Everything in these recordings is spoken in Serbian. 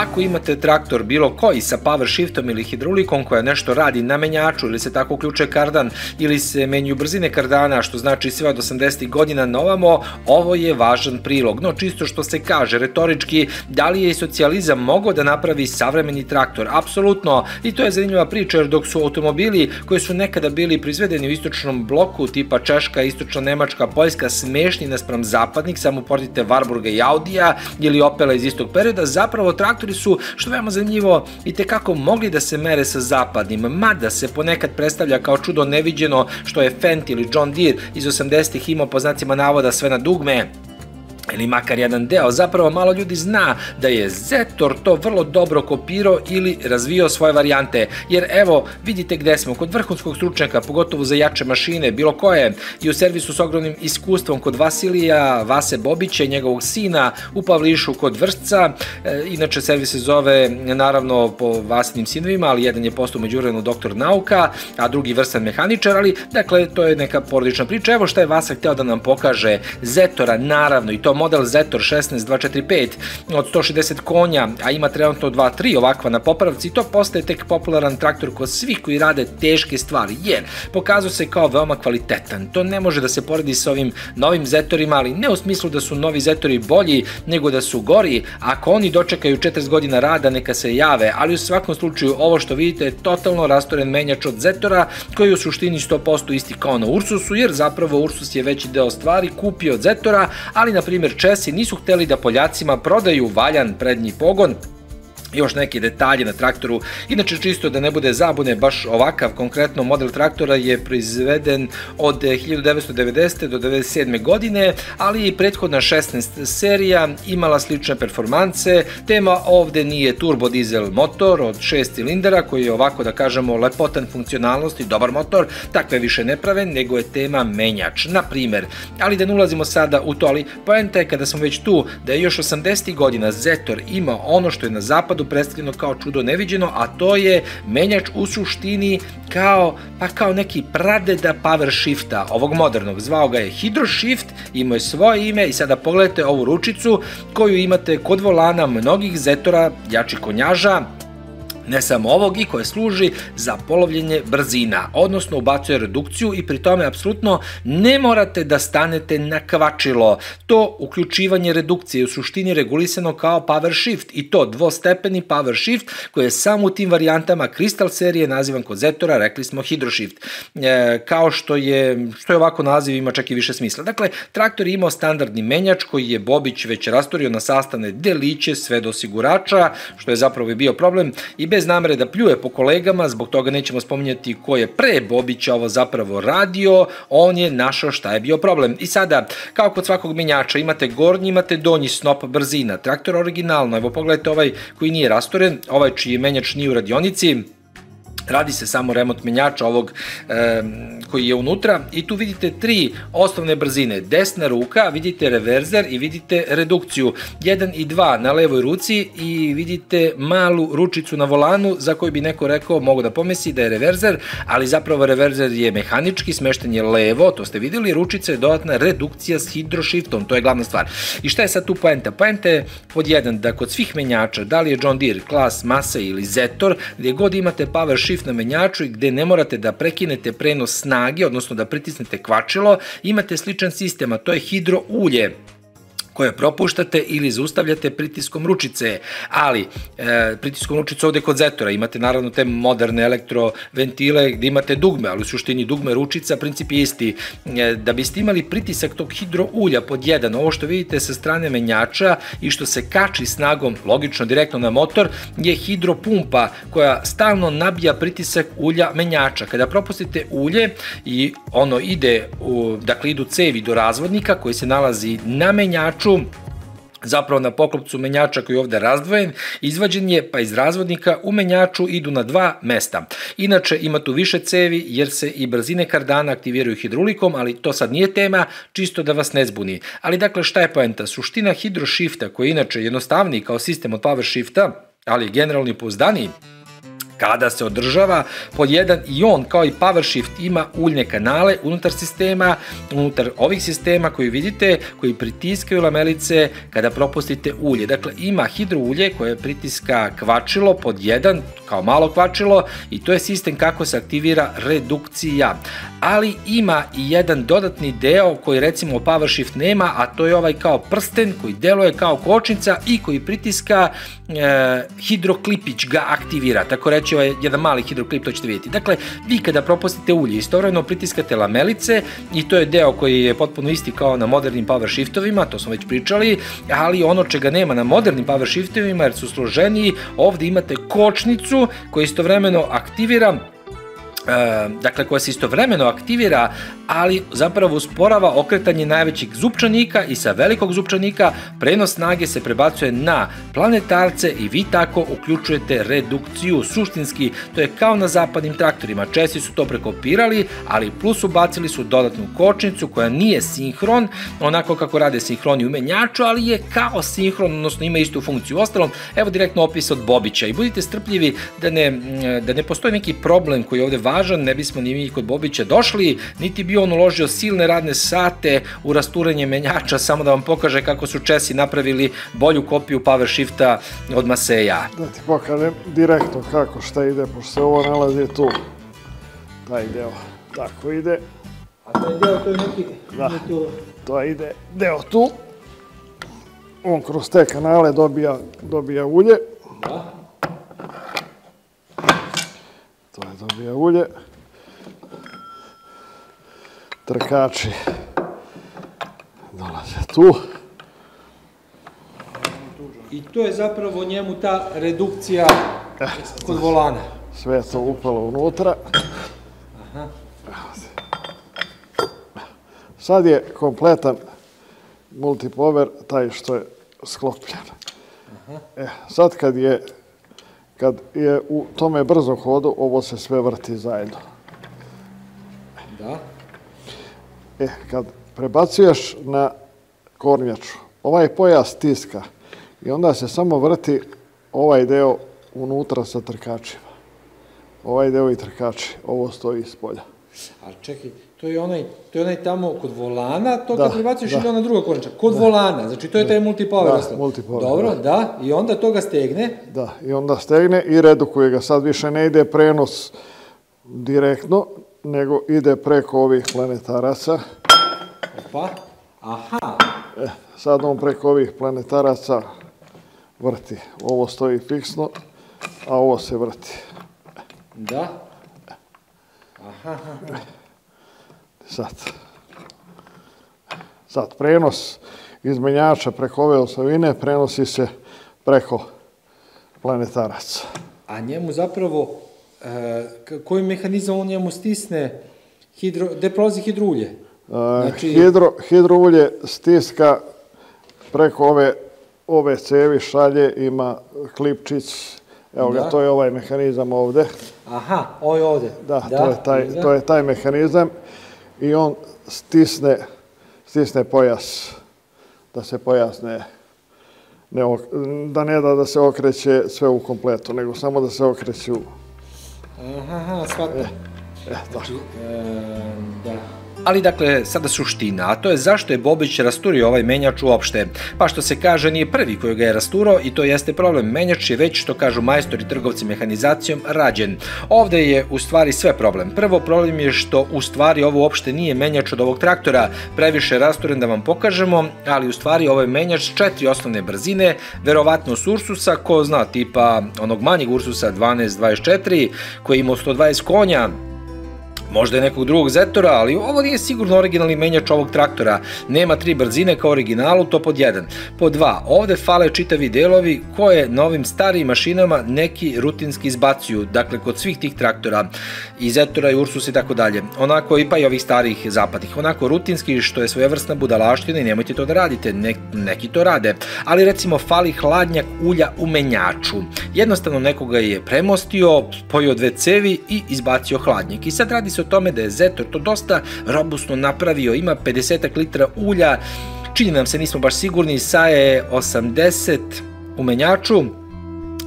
ako imate traktor bilo koji sa power shiftom ili hidrolikom koja nešto radi na menjaču ili se tako uključuje kardan ili se menju brzine kardana, što znači sve od 80. godina na ovamo, ovo je važan prilog. No čisto što se kaže retorički, da li je socijalizam mogao da napravi savremeni traktor? Apsolutno. I to je zanimljiva priča jer dok su automobili koji su nekada bili proizvedeni u istočnom bloku tipa Češka, istočna Nemačka, Poljska smešni naspram zapadnik, samo portite Warburga i Audija ili Opela iz istog perioda, zapravo traktori su, što veoma zanimljivo, i tekako mogli da se mere sa zapadnim, mada se ponekad predstavlja kao čudo neviđeno što je Fendt ili John Deere iz 80-ih imao po znacima navoda sve na dugme, ili makar jedan deo, zapravo malo ljudi zna da je Zetor to vrlo dobro kopirao ili razvio svoje varijante, jer evo vidite gde smo, kod vrhunskog stručnjaka, pogotovo za jače mašine, bilo koje, i u servisu s ogromnim iskustvom kod Vasilija, Vase Bobića i njegovog sina u Pavlišu kod Vršca, e, inače servis se zove naravno po Vasinim sinovima, ali jedan je postao međuvremenu doktor nauka, a drugi vrsan mehaničar, ali dakle to je neka porodična priča. Evo šta je Vasa hteo da nam pokaže Zetora, naravno, i to model Zetor 16245 od 160 konja, a ima trenutno 2-3 ovakva na popravci i to postaje tek popularan traktor kod svih koji rade teške stvari, jer pokazuje se kao veoma kvalitetan. To ne može da se poredi sa ovim novim Zetorima, ali ne u smislu da su novi Zetori bolji, nego da su gori. Ako oni dočekaju 40 godina rada, neka se jave, ali u svakom slučaju ovo što vidite je totalno rastoren menjač od Zetora, koji je u suštini 100% isti kao na Ursusu, jer zapravo Ursus je veći deo stvari kupio od Zetora, ali na primjer Česi nisu hteli da Poljacima prodaju valjan prednji pogon, još neki detalje na traktoru. Inače, čisto da ne bude zabune, baš ovakav konkretno model traktora je proizveden od 1990. do 1997. godine, ali i prethodna 16 serija imala slične performance. Tema ovde nije turbo dizel motor od 6 cilindara, koji je ovako da kažemo lepotan funkcionalnosti, dobar motor, takve više ne prave, nego je tema menjač, na primer. Ali da ne ulazimo sada u to, ali poenta je kada smo već tu, da je još 80. godina Zetor imao ono što je na zapadu zapadu predstavljeno kao čudo neviđeno, a to je menjač u suštini kao, pa kao neki pradeda power shifta, ovog modernog. Zvao ga je Hydro Shift, imao je svoje ime i sada pogledajte ovu ručicu koju imate kod volana mnogih zetora, jači konjaža, ne samo ovog i koje služi za polovljenje brzina, odnosno ubacuje redukciju i pri tome apsolutno ne morate da stanete na kvačilo. To uključivanje redukcije je u suštini regulisano kao power shift i to dvostepeni power shift koji je samo u tim varijantama Crystal serije nazivan kod Zetora, rekli smo Hydro Shift. E, kao što je, što je ovako naziv ima čak i više smisla. Dakle, traktor je imao standardni menjač koji je Bobić već rastorio na sastavne deliće sve do osigurača, što je zapravo bio problem i bez bez namere da pljuje po kolegama, zbog toga nećemo spominjati ko je pre Bobića ovo zapravo radio, on je našao šta je bio problem. I sada, kao kod svakog menjača, imate gornji, imate donji snop brzina. Traktor originalno, evo pogledajte ovaj koji nije rastoren, ovaj čiji menjač nije u radionici, Radi se samo remont menjača ovog e, koji je unutra i tu vidite tri osnovne brzine. Desna ruka, vidite reverzer i vidite redukciju. 1 i 2 na levoj ruci i vidite malu ručicu na volanu za koju bi neko rekao, mogu da pomesi da je reverzer, ali zapravo reverzer je mehanički, smešten je levo, to ste videli, ručica je dodatna redukcija s hidroshiftom, to je glavna stvar. I šta je sad tu poenta? Poenta je pod jedan da kod svih menjača, da li je John Deere, Klas, Masa ili Zetor, gde god imate power shift na menjaču i gde ne morate da prekinete prenos snage, odnosno da pritisnete kvačilo, imate sličan sistem, a to je hidro ulje koje propuštate ili zaustavljate pritiskom ručice, ali e, pritiskom ručice ovde kod Zetora imate naravno te moderne elektroventile gde imate dugme, ali u suštini dugme ručica, princip je isti. E, da biste imali pritisak tog hidroulja pod jedan, ovo što vidite sa strane menjača i što se kači snagom, logično direktno na motor, je hidropumpa koja stalno nabija pritisak ulja menjača. Kada propustite ulje i ono ide, u, dakle idu cevi do razvodnika koji se nalazi na menjaču, menjaču, zapravo na poklopcu menjača koji je ovde razdvojen, izvađen je pa iz razvodnika u menjaču idu na dva mesta. Inače ima tu više cevi jer se i brzine kardana aktiviraju hidrulikom, ali to sad nije tema, čisto da vas ne zbuni. Ali dakle šta je poenta? Suština hidroshifta koji je inače jednostavniji kao sistem od power shifta, ali generalni pouzdaniji, kada se održava. Pod jedan i on kao i PowerShift ima uljne kanale unutar sistema, unutar ovih sistema koji vidite, koji pritiskaju lamelice kada propustite ulje. Dakle, ima hidro ulje koje pritiska kvačilo pod jedan, kao malo kvačilo i to je sistem kako se aktivira redukcija. Ali ima i jedan dodatni deo koji recimo PowerShift nema, a to je ovaj kao prsten koji deluje kao kočnica i koji pritiska e, hidroklipić ga aktivira. Tako reći ovaj jedan mali hidroklip, to ćete vidjeti. Dakle, vi kada propustite ulje, istovremeno pritiskate lamelice i to je deo koji je potpuno isti kao na modernim PowerShiftovima, to smo već pričali, ali ono čega nema na modernim PowerShiftovima jer su složeniji, ovde imate kočnicu koja istovremeno aktivira E, dakle koja se istovremeno aktivira, ali zapravo usporava okretanje najvećih zupčanika i sa velikog zupčanika prenos snage se prebacuje na planetarce i vi tako uključujete redukciju. Suštinski, to je kao na zapadnim traktorima. Česi su to prekopirali, ali plus ubacili su dodatnu kočnicu koja nije sinhron, onako kako rade sinhroni u menjaču, ali je kao sinhron, odnosno ima istu funkciju. Ostalom, evo direktno opis od Bobića i budite strpljivi da ne, da ne postoji neki problem koji je ovde važan, ne bismo ni mi kod Bobića došli, niti bi on uložio silne radne sate u rasturanje menjača, samo da vam pokaže kako su Česi napravili bolju kopiju Power Shifta od Maseja. Da ti pokažem direktno kako šta ide, pošto se ovo nalazi tu. Taj deo tako ide. A taj deo to je neki... Da, to ide deo tu. On kroz te kanale dobija, dobija ulje. Da. To je dobija ulje. Trkači dolaze tu. I to je zapravo njemu ta redukcija eh, kod volana. Sve je to upalo unutra. Aha. Sad je kompletan multipower taj što je sklopljen. Aha. E, sad kad je kad je u tome brzo hodu, ovo se sve vrti zajedno. Da. E, kad prebacuješ na kornjaču, ovaj pojas tiska i onda se samo vrti ovaj deo unutra sa trkačima. Ovaj deo i trkači, ovo stoji iz polja. Ali čekaj, to je onaj, to je onaj tamo kod volana, to da, kad prebaciš da. ili ona druga kornjača? Kod da. volana, znači to je taj multipower. Da, multipower. Dobro, da. da. I onda to ga stegne? Da, i onda stegne i redukuje ga. Sad više ne ide prenos direktno, nego ide preko ovih planetaraca. Opa, aha. E, sad on preko ovih planetaraca vrti. Ovo stoji fiksno, a ovo se vrti. Da. Aha, aha. Sad. Sad, prenos izmenjača preko ove osovine prenosi se preko planetaraca. A njemu zapravo, e, koji mehanizam on njemu stisne, hidro, gde prolazi hidroulje? E, znači... Hidro, hidroulje stiska preko ove, ove cevi šalje, ima klipčić, evo da. ga, to je ovaj mehanizam ovde. Aha, ovo je ovde. Da, da, to, je taj, to je taj mehanizam i on stisne, stisne pojas, da se pojas ne, ne, da ne da da se okreće sve u kompletu, nego samo da se okreće u... Aha, aha, shvatam. E, e, znači, e, da. Ali dakle, sada suština, a to je zašto je Bobić rasturio ovaj menjač uopšte. Pa što se kaže, nije prvi koji ga je rasturao i to jeste problem. Menjač je već, što kažu majstori trgovci mehanizacijom, rađen. Ovde je u stvari sve problem. Prvo problem je što u stvari ovo uopšte nije menjač od ovog traktora, previše rasturen da vam pokažemo, ali u stvari ovo je menjač četiri osnovne brzine, verovatno s Ursusa, ko zna, tipa onog manjeg Ursusa 1224, koji ima 120 konja, Možda je nekog drugog Zetora, ali ovo nije sigurno originalni menjač ovog traktora. Nema tri brzine kao originalu, to pod jedan. Pod dva, ovde fale čitavi delovi koje novim starijim mašinama neki rutinski izbacuju, dakle kod svih tih traktora, i Zetora i Ursus i tako dalje. Onako i pa i ovih starih zapadnih. Onako rutinski što je svojevrsna budalaština i nemojte to da radite, ne, neki to rade. Ali recimo fali hladnjak ulja u menjaču. Jednostavno nekoga je premostio, spojio dve cevi i izbacio hladnjak. I sad radi se o tome da je Zetor to dosta robustno napravio, ima 50 litra ulja, čini nam se nismo baš sigurni, sa je 80 u menjaču,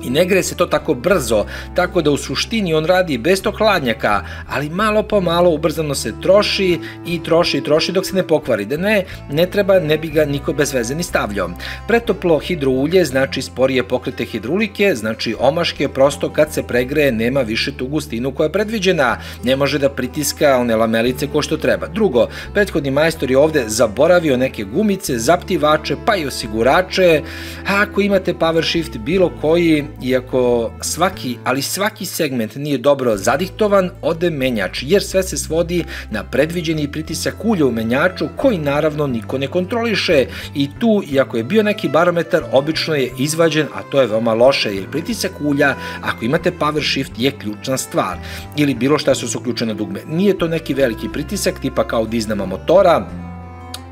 I ne greje se to tako brzo, tako da u suštini on radi bez tog hladnjaka, ali malo po malo ubrzano se troši i troši i troši dok se ne pokvari. Da ne, ne treba, ne bi ga niko bez veze ni stavljao. Pretoplo hidroulje znači sporije pokrete hidrolike, znači omaške, prosto kad se pregreje nema više tu gustinu koja je predviđena, ne može da pritiska one lamelice ko što treba. Drugo, prethodni majstor je ovde zaboravio neke gumice, zaptivače, pa i osigurače, a ako imate power shift bilo koji, iako svaki, ali svaki segment nije dobro zadiktovan, ode menjač, jer sve se svodi na predviđeni pritisak ulja u menjaču, koji naravno niko ne kontroliše i tu, iako je bio neki barometar, obično je izvađen, a to je veoma loše, jer pritisak ulja, ako imate power shift, je ključna stvar. Ili bilo šta su su uključene dugme. Nije to neki veliki pritisak, tipa kao diznama motora,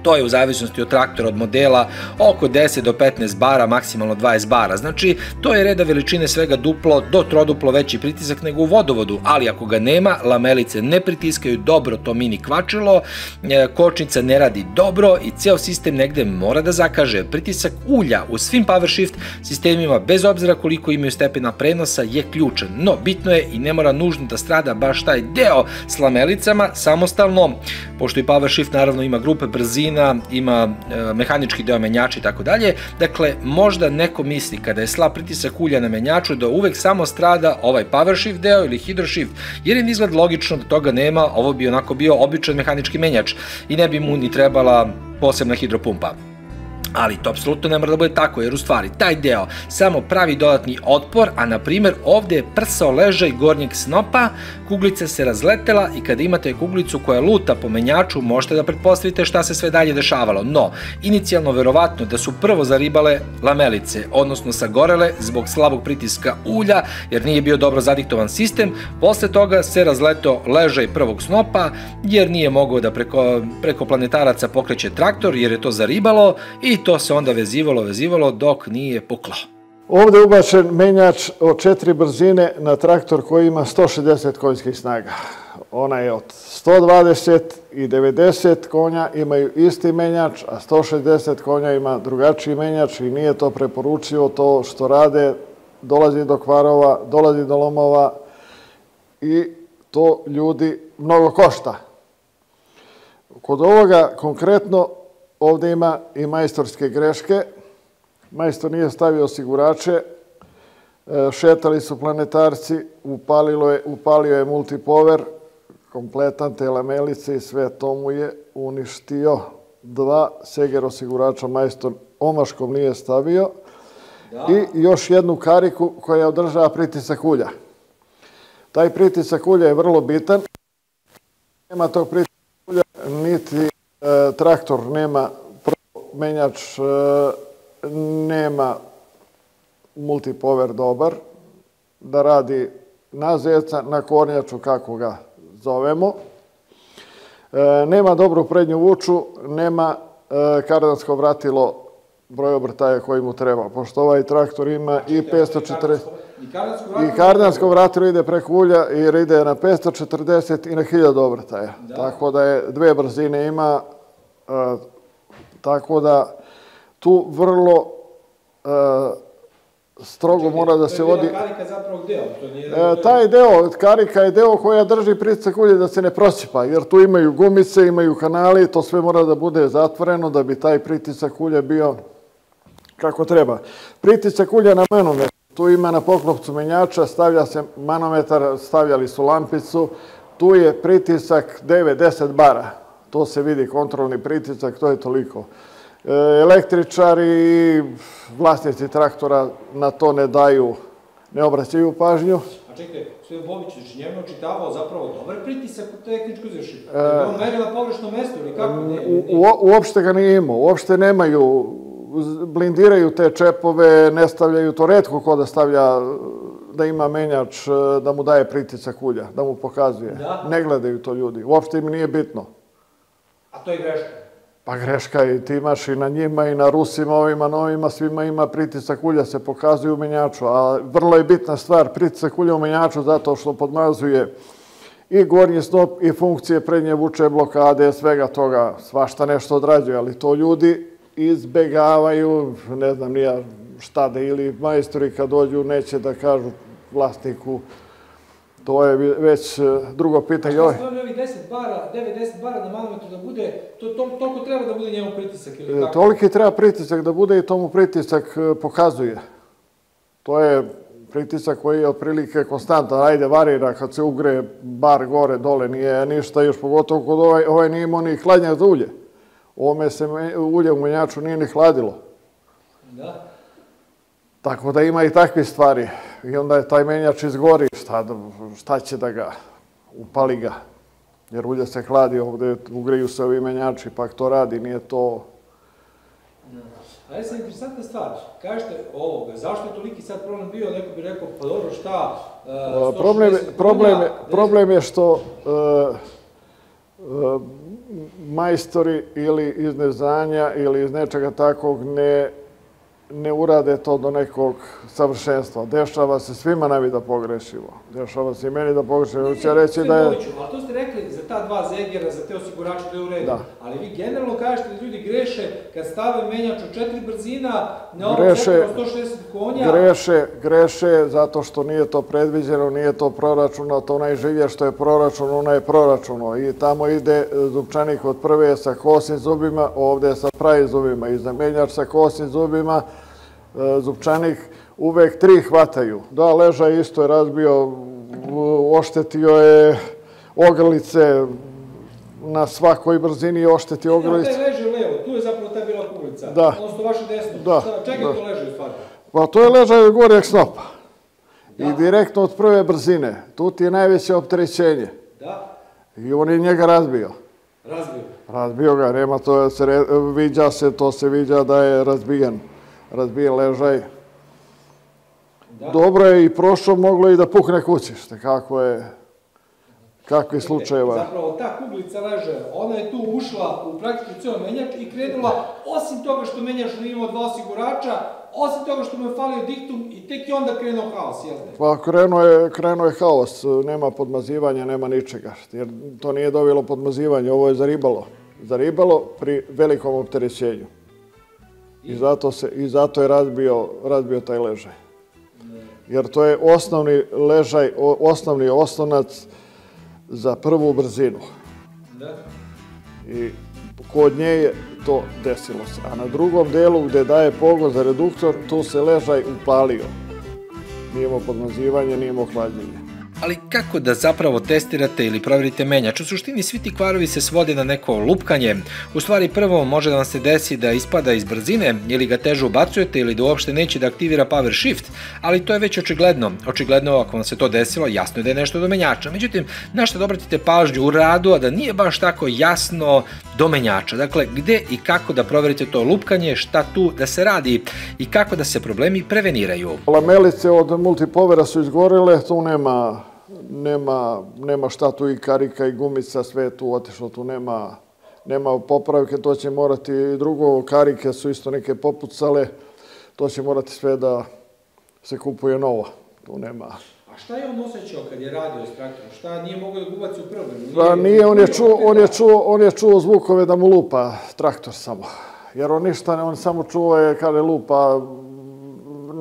To je u zavisnosti od traktora, od modela, oko 10 do 15 bara, maksimalno 20 bara. Znači, to je reda veličine svega duplo do troduplo veći pritisak nego u vodovodu, ali ako ga nema, lamelice ne pritiskaju dobro to mini kvačilo, e, kočnica ne radi dobro i ceo sistem negde mora da zakaže. Pritisak ulja u svim PowerShift sistemima, bez obzira koliko imaju stepena prenosa, je ključan. No, bitno je i ne mora nužno da strada baš taj deo s lamelicama samostalno, pošto i PowerShift naravno ima grupe brzine, brzina, ima e, mehanički deo menjača i tako dalje. Dakle, možda neko misli kada je slab pritisak ulja na menjaču da uvek samo strada ovaj power shift deo ili hydro shift, jer je izgled logično da toga nema, ovo bi onako bio običan mehanički menjač i ne bi mu ni trebala posebna hidropumpa. Ali to apsolutno ne mora da bude tako, jer u stvari taj deo samo pravi dodatni otpor, a na primjer ovde je prsao ležaj gornjeg snopa, kuglica se razletela i kada imate kuglicu koja luta po menjaču, možete da pretpostavite šta se sve dalje dešavalo. No, inicijalno verovatno da su prvo zaribale lamelice, odnosno sagorele zbog slabog pritiska ulja, jer nije bio dobro zadiktovan sistem, posle toga se razletao ležaj prvog snopa, jer nije mogao da preko, preko planetaraca pokreće traktor, jer je to zaribalo i to se onda vezivalo, vezivalo dok nije puklo. Ovde je ubačen menjač od četiri brzine na traktor koji ima 160 konjskih snaga. Ona je od 120 i 90 konja imaju isti menjač, a 160 konja ima drugačiji menjač i nije to preporučio to što rade, dolazi do kvarova, dolazi do lomova i to ljudi mnogo košta. Kod ovoga konkretno Ovde ima i majstorske greške. Majstor nije stavio osigurače, e, šetali su planetarci, upalilo je, upalio je multipower, kompletan te lamelice i sve to mu je uništio. Dva seger osigurača majstor omaškom nije stavio. Da. I još jednu kariku koja održava pritisak ulja. Taj pritisak ulja je vrlo bitan. Nema tog pritisak traktor nema menjač, e, nema multipower dobar, da radi na zeca, na kornjaču, kako ga zovemo. E, nema dobru prednju vuču, nema kardansko vratilo broj obrtaja koji mu treba, pošto ovaj traktor ima i 540... I kardansko vratilo ide preko ulja i ide na 540 i na 1000 obrtaja. Da. Tako da je dve brzine ima, a, tako da tu vrlo a, strogo Čekaj, mora da se vodi... To je karika zapravo deo, to nije... E, taj deo, karika je deo koja drži pritisak ulje da se ne prosipa, jer tu imaju gumice, imaju kanali, to sve mora da bude zatvoreno da bi taj pritisak ulja bio kako treba. Pritisak ulja na manometar, tu ima na poklopcu menjača, stavlja se manometar, stavljali su lampicu, tu je pritisak 9-10 bara. To se vidi, kontrolni pritisak, to je toliko. E, električari i vlasnici traktora na to ne daju, ne obraćaju pažnju. A čekaj, Sve Bobić, znači njemu očitavao zapravo dobar pritisak u tehničku izvrši. E, on merila pogrešno mesto ili kako? Ne, u, u, uopšte ga nije imao, uopšte nemaju blindiraju te čepove, ne stavljaju to redko ko da stavlja da ima menjač, da mu daje pritisak ulja, da mu pokazuje. Da? Ne gledaju to ljudi. Uopšte im nije bitno. A to je greška? Pa greška i ti imaš i na njima i na Rusima, ovima novima, svima ima pritisak ulja, se pokazuje u menjaču. A vrlo je bitna stvar, pritisak ulja u menjaču zato što podmazuje i gornji snop i funkcije prednje vuče blokade, svega toga, svašta nešto odrađuje, ali to ljudi izbegavaju, ne znam nija šta da ili majstori kad dođu neće da kažu vlasniku To je već e, drugo pitanje. A stvarno ovih 10 bara, 9-10 bara na manometru da bude, to, to, toliko treba da bude njemu pritisak ili e, kako? Toliki treba pritisak da bude i tomu pritisak e, pokazuje. To je pritisak koji je otprilike konstantan. Ajde, varira kad se ugre bar gore, dole, nije ništa, još pogotovo kod ovaj, ovaj nije imao ni hladnjak za ulje. Ovome se ulje u menjaču nije ni hladilo. Da. Tako da ima i takve stvari. I onda je taj menjač izgori. Šta, šta će da ga upali ga? Jer ulje se hladi ovde, ugreju se ovi menjači, pa to radi, nije to... A je sad interesantna stvar. Kažete ovoga, zašto je toliki sad problem bio? Neko bi rekao, pa dobro, šta? Uh, problem, problem, je, problem je što uh, uh, majstori ili iz neznanja ili iz nečega takvog ne ne urade to do nekog savršenstva. Dešava se svima nami da pogrešimo. Dešava se i meni da pogrešimo. Će reći da je... Ali to ste rekli za ta dva zegera, za te osigurače da je u redu. Da. Ali vi generalno kažete da ljudi greše kad stave menjač u četiri brzina na ovom greše, 160 konja. Greše, greše zato što nije to predviđeno, nije to proračuno, to najživije što je proračun, ona je proračuno. I tamo ide zubčanik od prve sa kosim zubima, ovde sa pravim zubima. I za menjač sa kosim zubima, E, Zupčanik uvek tri hvataju. Da, Leža isto je razbio, oštetio je ogrlice, na svakoj brzini oštetio ogrlice. Ne, leže levo, tu je zapravo ta bila kuglica. Da. Odnosno vaše desno. Da. Čega da. to leže u stvari? Pa to je leža gornjeg snopa. Da. I direktno od prve brzine. Tu ti je najveće opterećenje. Da. I on je njega razbio. Razbio? Razbio ga, nema to, se, viđa se, to se viđa da je razbijen razbijen ležaj. Da. Dobro je i prošlo, moglo i da pukne kućište, kako je, kakvi slučajeva. Zapravo, ta kuglica leže, ona je tu ušla u praktički cijel menjač i krenula, osim toga što menjač nije imao dva osigurača, osim toga što mu je falio diktum i tek je onda krenuo haos, jel ne? Pa krenuo je, krenuo je haos, nema podmazivanja, nema ničega, jer to nije dovilo podmazivanje, ovo je zaribalo. Zaribalo pri velikom opterećenju. I zato, se, i zato je razbio, razbio taj ležaj. Jer to je osnovni ležaj, osnovni osnonac za prvu brzinu. I kod nje je to desilo se. A na drugom delu gde daje pogon za reduktor, tu se ležaj upalio. Nije imao podmazivanje, nije hlađenje ali kako da zapravo testirate ili provjerite menjač? U suštini svi ti kvarovi se svode na neko lupkanje. U stvari prvo može da vam se desi da ispada iz brzine ili ga teže ubacujete ili da uopšte neće da aktivira power shift, ali to je već očigledno. Očigledno ako vam se to desilo, jasno je da je nešto do menjača. Međutim, na što da obratite pažnju u radu, a da nije baš tako jasno do menjača. Dakle, gde i kako da proverite to lupkanje, šta tu da se radi i kako da se problemi preveniraju. Lamelice od multipovera su izgorele, tu nema nema, nema šta tu i karika i gumica, sve je tu otišlo, tu nema, nema popravke, to će morati drugo, karike su isto neke popucale, to će morati sve da se kupuje novo, tu nema. A šta je on osjećao kad je radio s traktorom? Šta nije mogao da gubaci u prvom? Pa nije, on je, čuo, on, je čuo, on je čuo zvukove da mu lupa traktor samo. Jer on ništa, on samo čuo je kada lupa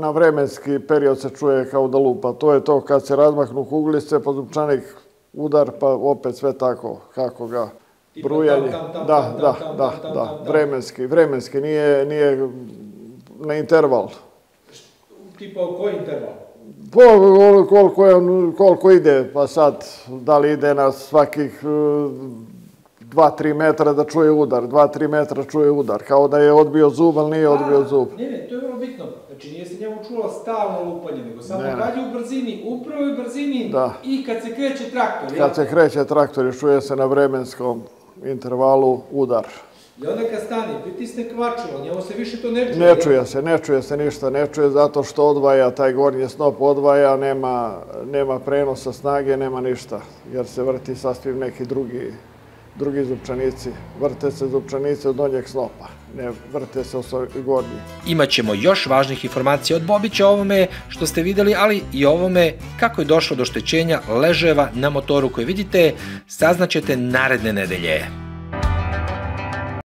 na vremenski period se čuje kao da lupa. To je to kad se razmahnu kuglice, pa zupčanik udar, pa opet sve tako, kako ga brujanje. Da, da, da, da, vremenski, vremenski, nije, nije na interval. Tipa u koji interval? Po, koliko, koliko ide, pa sad, da li ide na svakih 2-3 metra da čuje udar, 2-3 metra čuje udar, kao da je odbio zub, ali nije odbio zub. Ne, ne, to je vrlo bitno. Znači nije se njemu čulo stalno lupanje, nego samo kad je u brzini, u prvoj brzini da. i kad se kreće traktor. Kad se kreće traktor i čuje se na vremenskom intervalu udar. I onda kad stane, pritisne kvačilo, njemu se više to ne čuje. Ne čuje se, ne čuje se ništa, ne čuje zato što odvaja, taj gornji snop odvaja, nema, nema prenosa snage, nema ništa, jer se vrti sasvim neki drugi drugi zupčanici. Vrte se zupčanice od donjeg snopa, ne vrte se gornji. Imaćemo još važnih informacija od Bobića o ovome što ste videli, ali i ovome kako je došlo do štećenja leževa na motoru koje vidite, saznaćete naredne nedelje.